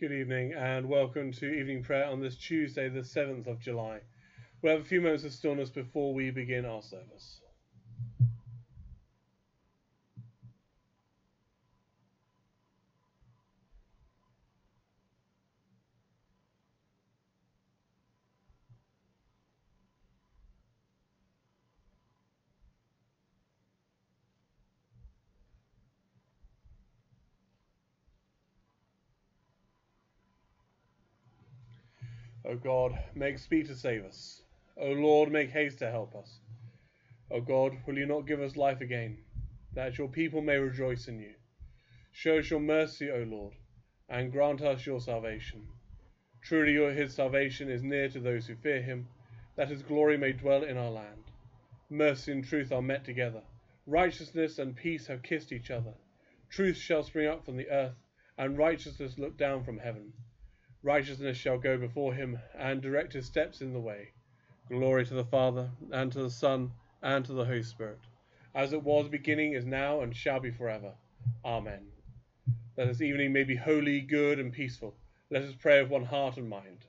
Good evening and welcome to evening prayer on this Tuesday, the 7th of July. We'll have a few moments of stillness before we begin our service. God, make speed to save us. O Lord, make haste to help us. O God, will you not give us life again, that your people may rejoice in you? Show us your mercy, O Lord, and grant us your salvation. Truly, your, his salvation is near to those who fear him, that his glory may dwell in our land. Mercy and truth are met together. Righteousness and peace have kissed each other. Truth shall spring up from the earth, and righteousness look down from heaven. Righteousness shall go before him, and direct his steps in the way. Glory to the Father, and to the Son, and to the Holy Spirit, as it was beginning, is now, and shall be forever. Amen. That this evening may be holy, good, and peaceful. Let us pray with one heart and mind.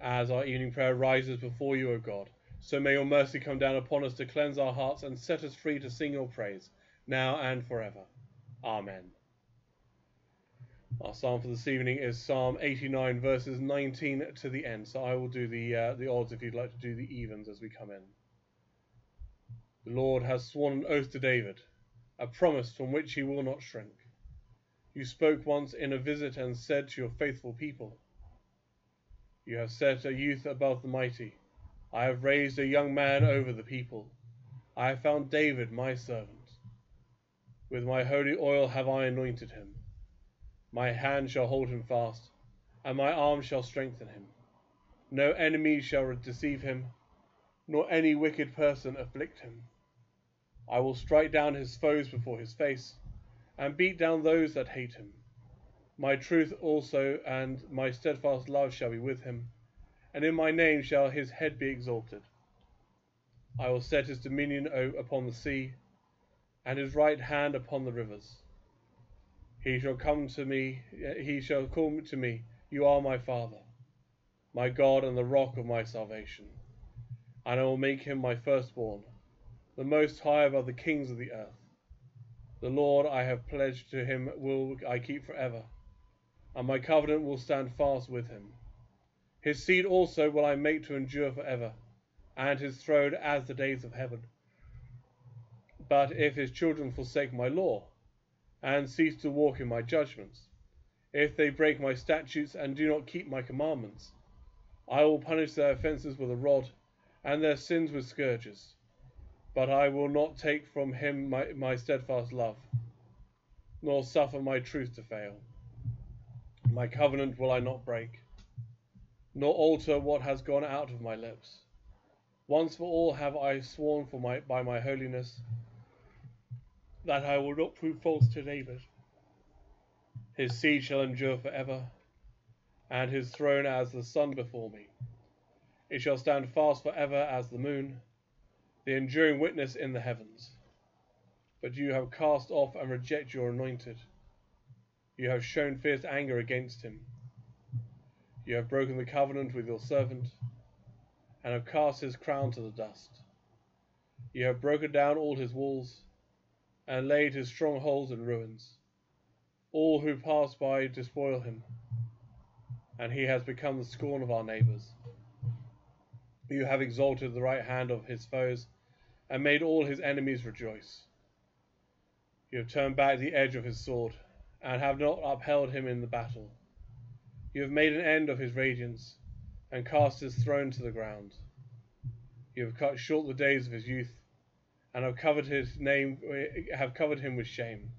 As our evening prayer rises before you, O God, so may your mercy come down upon us to cleanse our hearts and set us free to sing your praise, now and forever. Amen. Our psalm for this evening is Psalm 89, verses 19 to the end. So I will do the uh, the odds if you'd like to do the evens as we come in. The Lord has sworn an oath to David, a promise from which he will not shrink. You spoke once in a visit and said to your faithful people, You have set a youth above the mighty. I have raised a young man over the people. I have found David my servant. With my holy oil have I anointed him. My hand shall hold him fast, and my arm shall strengthen him. No enemy shall deceive him, nor any wicked person afflict him. I will strike down his foes before his face, and beat down those that hate him. My truth also and my steadfast love shall be with him, and in my name shall his head be exalted. I will set his dominion upon the sea, and his right hand upon the rivers. He shall come to me, eh, he shall call to me, You are my Father, my God and the rock of my salvation. And I will make him my firstborn, the most high above the kings of the earth. The Lord I have pledged to him will I keep forever, and my covenant will stand fast with him. His seed also will I make to endure forever, and his throne as the days of heaven. But if his children forsake my law, and cease to walk in my judgments. If they break my statutes and do not keep my commandments, I will punish their offences with a rod, and their sins with scourges. But I will not take from him my, my steadfast love, nor suffer my truth to fail. My covenant will I not break, nor alter what has gone out of my lips. Once for all have I sworn for my, by my holiness that I will not prove false to David. His seed shall endure for ever, and his throne as the sun before me. It shall stand fast for ever as the moon, the enduring witness in the heavens. But you have cast off and reject your anointed. You have shown fierce anger against him. You have broken the covenant with your servant, and have cast his crown to the dust. You have broken down all his walls and laid his strongholds in ruins. All who pass by despoil him, and he has become the scorn of our neighbours. You have exalted the right hand of his foes, and made all his enemies rejoice. You have turned back the edge of his sword, and have not upheld him in the battle. You have made an end of his radiance, and cast his throne to the ground. You have cut short the days of his youth, and have covered his name eh, have covered him with shame.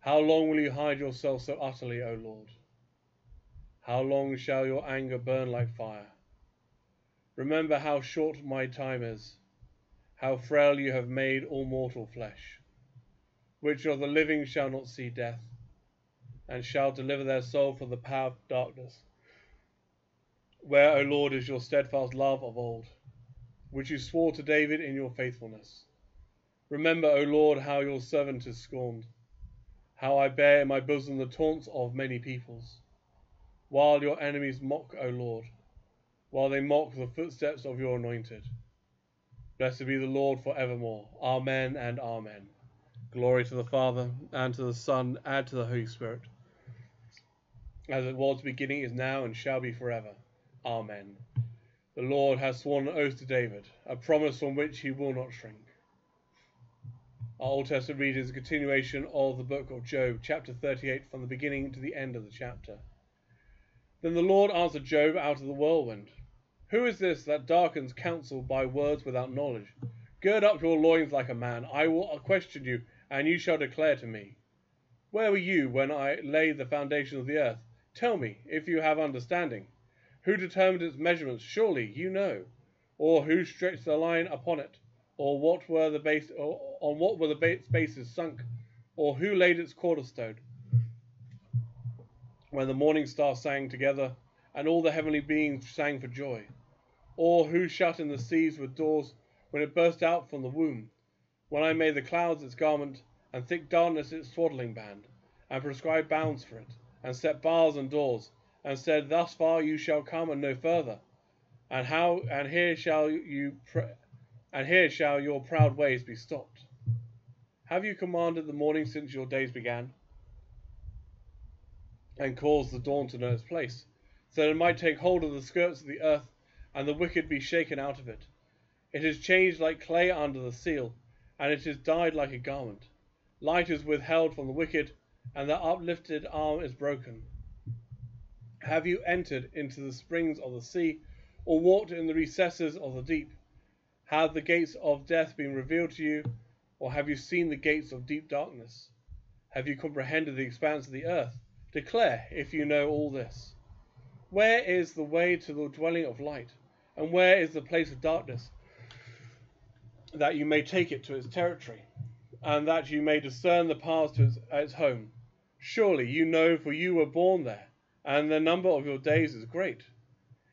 How long will you hide yourself so utterly, O Lord? How long shall your anger burn like fire? Remember how short my time is, how frail you have made all mortal flesh. Which of the living shall not see death, and shall deliver their soul from the power of darkness? Where, O Lord, is your steadfast love of old, which you swore to David in your faithfulness? Remember, O Lord, how your servant is scorned, how I bear in my bosom the taunts of many peoples. While your enemies mock, O Lord, while they mock the footsteps of your anointed. Blessed be the Lord for evermore. Amen and Amen. Glory to the Father, and to the Son, and to the Holy Spirit. As it was beginning, is now, and shall be forever. Amen. The Lord has sworn an oath to David, a promise from which he will not shrink. Our Old Testament reading is a continuation of the book of Job, chapter 38, from the beginning to the end of the chapter. Then the Lord answered Job out of the whirlwind. Who is this that darkens counsel by words without knowledge? Gird up your loins like a man. I will question you, and you shall declare to me. Where were you when I laid the foundation of the earth? Tell me, if you have understanding. Who determined its measurements? Surely you know. Or who stretched the line upon it? Or what were the base? Or on what were the bases sunk? Or who laid its cornerstone? When the morning stars sang together, and all the heavenly beings sang for joy or who shut in the seas with doors when it burst out from the womb, when I made the clouds its garment, and thick darkness its swaddling band, and prescribed bounds for it, and set bars and doors, and said, Thus far you shall come and no further, and how and here shall you and here shall your proud ways be stopped. Have you commanded the morning since your days began, and caused the dawn to know its place, so that it might take hold of the skirts of the earth and the wicked be shaken out of it. It is changed like clay under the seal, and it is dyed like a garment. Light is withheld from the wicked, and their uplifted arm is broken. Have you entered into the springs of the sea, or walked in the recesses of the deep? Have the gates of death been revealed to you, or have you seen the gates of deep darkness? Have you comprehended the expanse of the earth? Declare, if you know all this. Where is the way to the dwelling of light? And where is the place of darkness? That you may take it to its territory, and that you may discern the paths to its, its home. Surely you know, for you were born there, and the number of your days is great.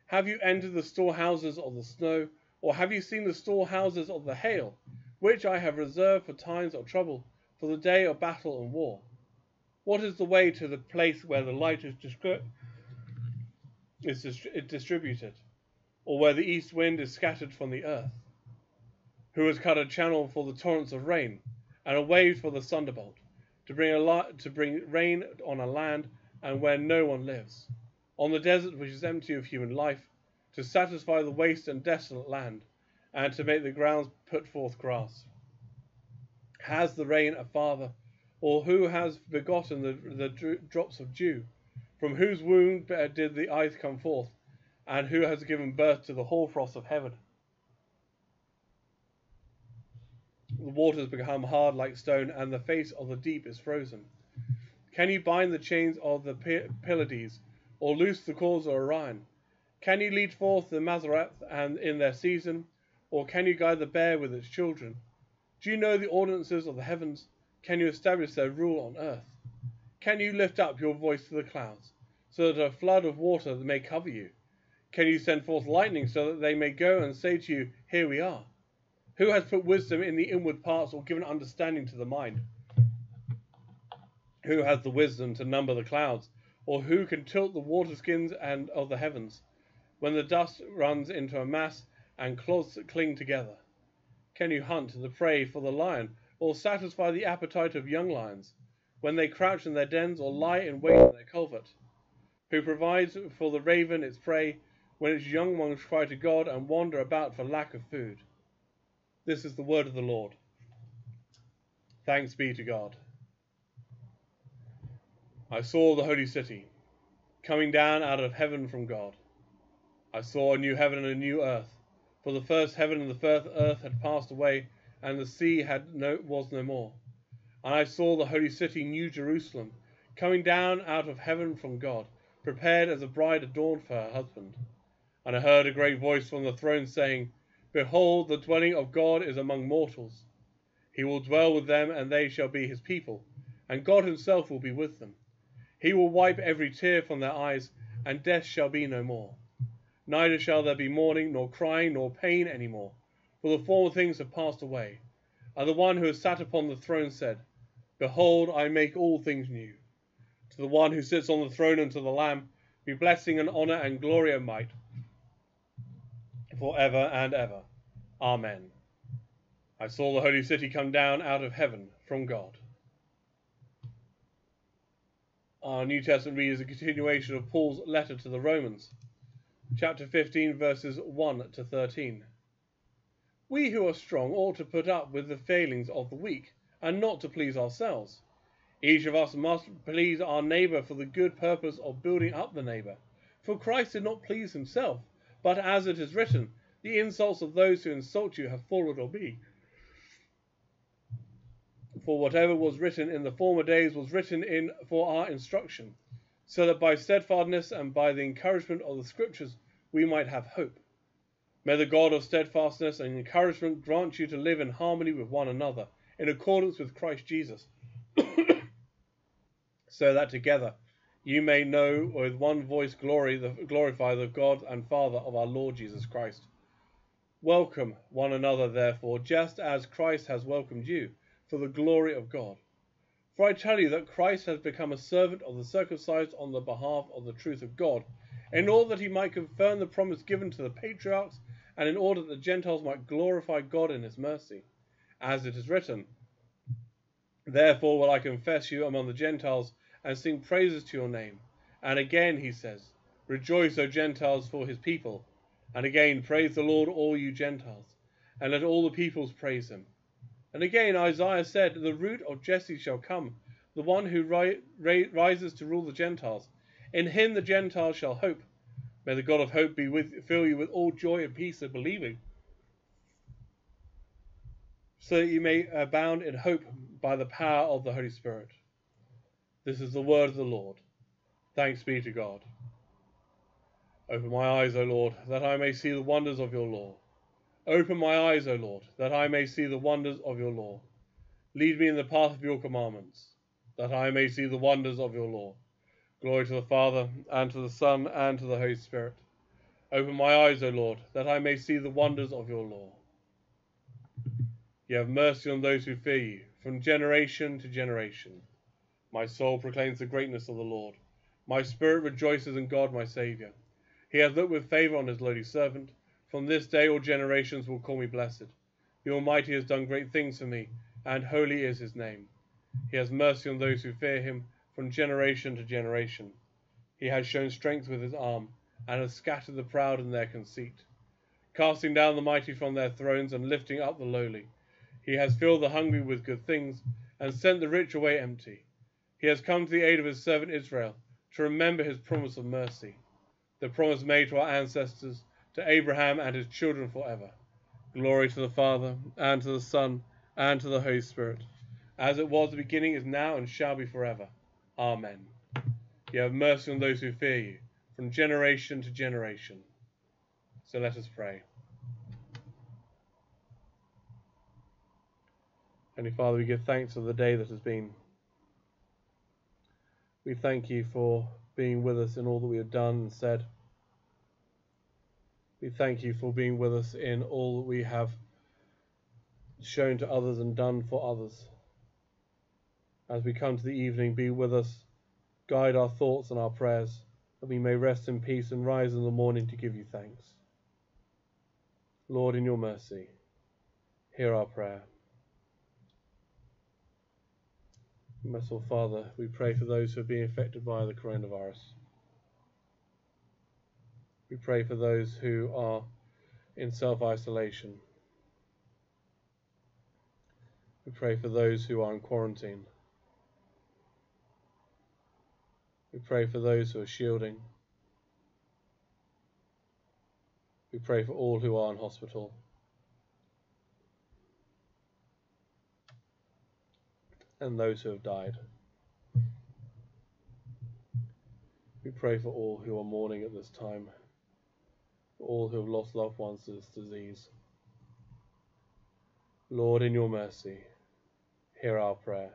Have you entered the storehouses of the snow, or have you seen the storehouses of the hail, which I have reserved for times of trouble, for the day of battle and war? What is the way to the place where the light is, is distributed? or where the east wind is scattered from the earth? Who has cut a channel for the torrents of rain, and a way for the thunderbolt, to bring, a to bring rain on a land and where no one lives, on the desert which is empty of human life, to satisfy the waste and desolate land, and to make the grounds put forth grass? Has the rain a father, or who has begotten the, the drops of dew? From whose womb did the eyes come forth? and who has given birth to the hoarfrost of heaven. The waters become hard like stone, and the face of the deep is frozen. Can you bind the chains of the Pleiades, or loose the cords of Orion? Can you lead forth the Mazzaroth and in their season, or can you guide the bear with its children? Do you know the ordinances of the heavens? Can you establish their rule on earth? Can you lift up your voice to the clouds, so that a flood of water may cover you? Can you send forth lightning so that they may go and say to you, Here we are? Who has put wisdom in the inward parts or given understanding to the mind? Who has the wisdom to number the clouds? Or who can tilt the waterskins and of the heavens, when the dust runs into a mass and clods cling together? Can you hunt the prey for the lion, or satisfy the appetite of young lions, when they crouch in their dens or lie in wait in their covert? Who provides for the raven its prey, when its young ones cry to God and wander about for lack of food. This is the word of the Lord. Thanks be to God. I saw the holy city coming down out of heaven from God. I saw a new heaven and a new earth, for the first heaven and the first earth had passed away, and the sea had no, was no more. And I saw the holy city, New Jerusalem, coming down out of heaven from God, prepared as a bride adorned for her husband. And I heard a great voice from the throne saying, Behold, the dwelling of God is among mortals. He will dwell with them, and they shall be his people, and God himself will be with them. He will wipe every tear from their eyes, and death shall be no more. Neither shall there be mourning, nor crying, nor pain any more, for the former things have passed away. And the one who has sat upon the throne said, Behold, I make all things new. To the one who sits on the throne and to the Lamb be blessing and honour and glory and might for ever and ever. Amen. I saw the holy city come down out of heaven from God. Our New Testament read is a continuation of Paul's letter to the Romans, chapter 15, verses 1 to 13. We who are strong ought to put up with the failings of the weak, and not to please ourselves. Each of us must please our neighbour for the good purpose of building up the neighbour. For Christ did not please himself, but as it is written, the insults of those who insult you have fallen on me. For whatever was written in the former days was written in for our instruction, so that by steadfastness and by the encouragement of the Scriptures we might have hope. May the God of steadfastness and encouragement grant you to live in harmony with one another, in accordance with Christ Jesus, so that together you may know with one voice glory the, glorify the God and Father of our Lord Jesus Christ. Welcome one another, therefore, just as Christ has welcomed you, for the glory of God. For I tell you that Christ has become a servant of the circumcised on the behalf of the truth of God, in order that he might confirm the promise given to the patriarchs, and in order that the Gentiles might glorify God in his mercy. As it is written, Therefore will I confess you among the Gentiles and sing praises to your name. And again he says, Rejoice, O Gentiles, for his people. And again, praise the Lord, all you Gentiles, and let all the peoples praise him. And again, Isaiah said, The root of Jesse shall come, the one who ri- ri- rises to rule the Gentiles. In him the Gentiles shall hope. May the God of hope be with, fill you with all joy and peace of believing, so that you may abound in hope by the power of the Holy Spirit. This is the word of the Lord. Thanks be to God. Open my eyes, O Lord, that I may see the wonders of your law. Open my eyes, O Lord, that I may see the wonders of your law. Lead me in the path of your commandments, that I may see the wonders of your law. Glory to the Father, and to the Son, and to the Holy Spirit. Open my eyes, O Lord, that I may see the wonders of your law. You have mercy on those who fear you, from generation to generation. My soul proclaims the greatness of the Lord. My spirit rejoices in God my Saviour. He has looked with favour on his lowly servant. From this day all generations will call me blessed. The Almighty has done great things for me, and holy is his name. He has mercy on those who fear him from generation to generation. He has shown strength with his arm, and has scattered the proud in their conceit. Casting down the mighty from their thrones, and lifting up the lowly. He has filled the hungry with good things, and sent the rich away empty. He has come to the aid of his servant Israel, to remember his promise of mercy, the promise made to our ancestors, to Abraham and his children forever. Glory to the Father, and to the Son, and to the Holy Spirit, as it was the beginning, is now, and shall be forever. Amen. You have mercy on those who fear you, from generation to generation. So let us pray. Heavenly Father, we give thanks for the day that has been. We thank you for being with us in all that we have done and said. We thank you for being with us in all that we have shown to others and done for others. As we come to the evening, be with us, guide our thoughts and our prayers, that we may rest in peace and rise in the morning to give you thanks. Lord, in your mercy, hear our prayer. Merciful Father, we pray for those who have been affected by the coronavirus. We pray for those who are in self isolation. We pray for those who are in quarantine. We pray for those who are shielding. We pray for all who are in hospital. and those who have died. We pray for all who are mourning at this time, all who have lost loved ones to this disease. Lord, in your mercy, hear our prayer.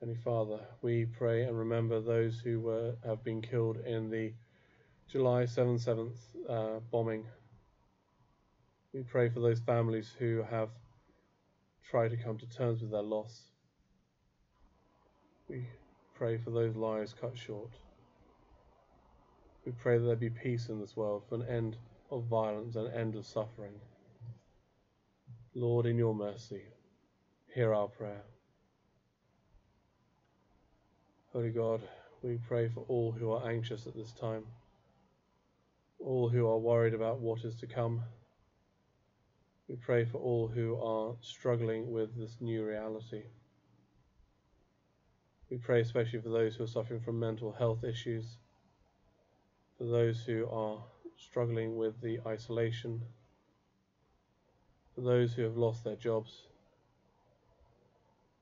Heavenly Father, we pray and remember those who were, have been killed in the July 7th, 7th uh, bombing. We pray for those families who have tried to come to terms with their loss. We pray for those lives cut short. We pray that there be peace in this world, for an end of violence, and an end of suffering. Lord, in your mercy, hear our prayer. Holy God, we pray for all who are anxious at this time, all who are worried about what is to come. We pray for all who are struggling with this new reality. We pray especially for those who are suffering from mental health issues, for those who are struggling with the isolation, for those who have lost their jobs,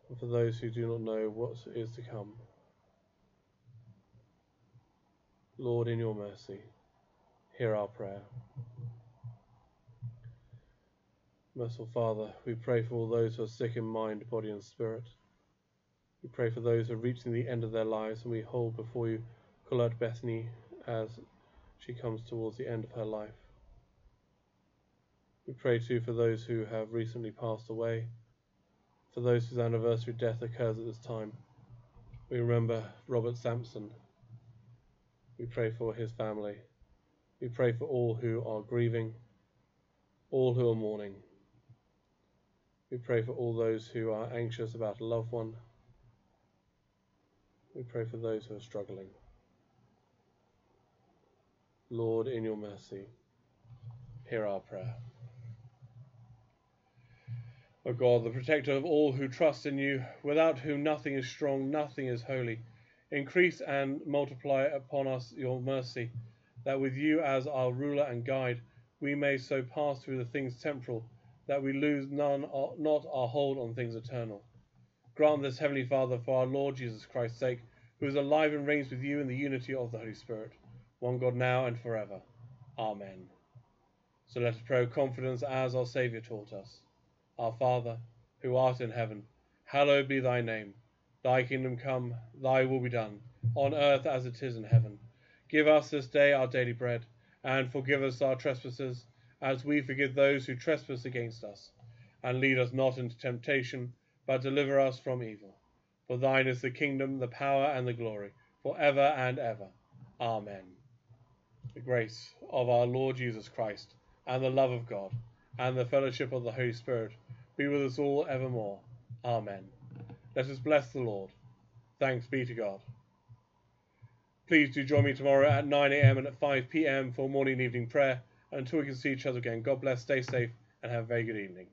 and for those who do not know what is to come. Lord, in your mercy, hear our prayer. Merciful Father, we pray for all those who are sick in mind, body, and spirit. We pray for those who are reaching the end of their lives, and we hold before you Colette Bethany as she comes towards the end of her life. We pray too for those who have recently passed away, for those whose anniversary death occurs at this time. We remember Robert Sampson. We pray for his family. We pray for all who are grieving, all who are mourning. We pray for all those who are anxious about a loved one. We pray for those who are struggling. Lord, in your mercy, hear our prayer. O God, the protector of all who trust in you, without whom nothing is strong, nothing is holy, increase and multiply upon us your mercy, that with you as our ruler and guide, we may so pass through the things temporal that we lose none, uh, not our hold on things eternal. Grant this, Heavenly Father, for our Lord Jesus Christ's sake, who is alive and reigns with you in the unity of the Holy Spirit, one God now and forever. Amen. So let us pray with confidence as our Saviour taught us. Our Father, who art in heaven, hallowed be thy name. Thy kingdom come, thy will be done, on earth as it is in heaven. Give us this day our daily bread, and forgive us our trespasses as we forgive those who trespass against us. And lead us not into temptation, but deliver us from evil. For thine is the kingdom, the power, and the glory, for ever and ever. Amen. The grace of our Lord Jesus Christ, and the love of God, and the fellowship of the Holy Spirit be with us all evermore. Amen. Let us bless the Lord. Thanks be to God. Please do join me tomorrow at 9am and at 5pm for morning and evening prayer until we can see each other again. God bless, stay safe, and have a very good evening.